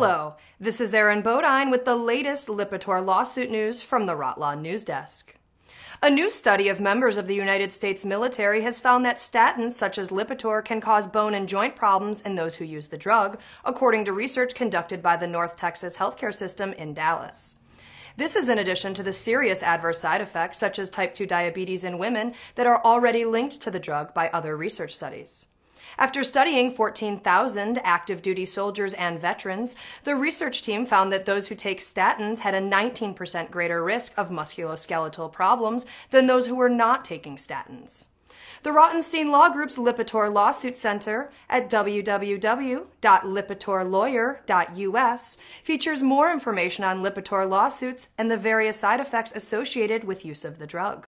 Hello, this is Erin Bodine with the latest Lipitor lawsuit news from the Rotlaw News Desk. A new study of members of the United States military has found that statins such as Lipitor can cause bone and joint problems in those who use the drug, according to research conducted by the North Texas Healthcare System in Dallas. This is in addition to the serious adverse side effects, such as type 2 diabetes in women, that are already linked to the drug by other research studies. After studying 14,000 active duty soldiers and veterans, the research team found that those who take statins had a 19% greater risk of musculoskeletal problems than those who were not taking statins. The Rottenstein Law Group's Lipitor Lawsuit Center at www.lipitorlawyer.us features more information on Lipitor lawsuits and the various side effects associated with use of the drug.